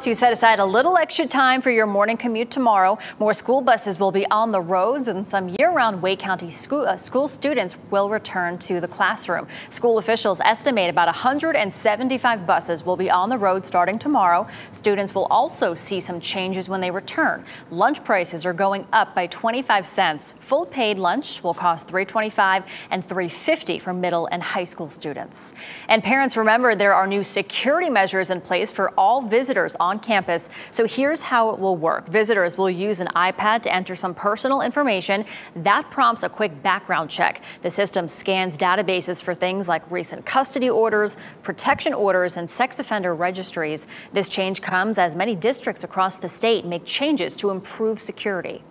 To set aside a little extra time for your morning commute tomorrow. More school buses will be on the roads and some year-round Wake County school, uh, school students will return to the classroom. School officials estimate about 175 buses will be on the road starting tomorrow. Students will also see some changes when they return. Lunch prices are going up by 25 cents. Full paid lunch will cost 325 and 350 for middle and high school students. And parents remember there are new security measures in place for all visitors on campus. So here's how it will work. Visitors will use an iPad to enter some personal information. That prompts a quick background check. The system scans databases for things like recent custody orders, protection orders, and sex offender registries. This change comes as many districts across the state make changes to improve security.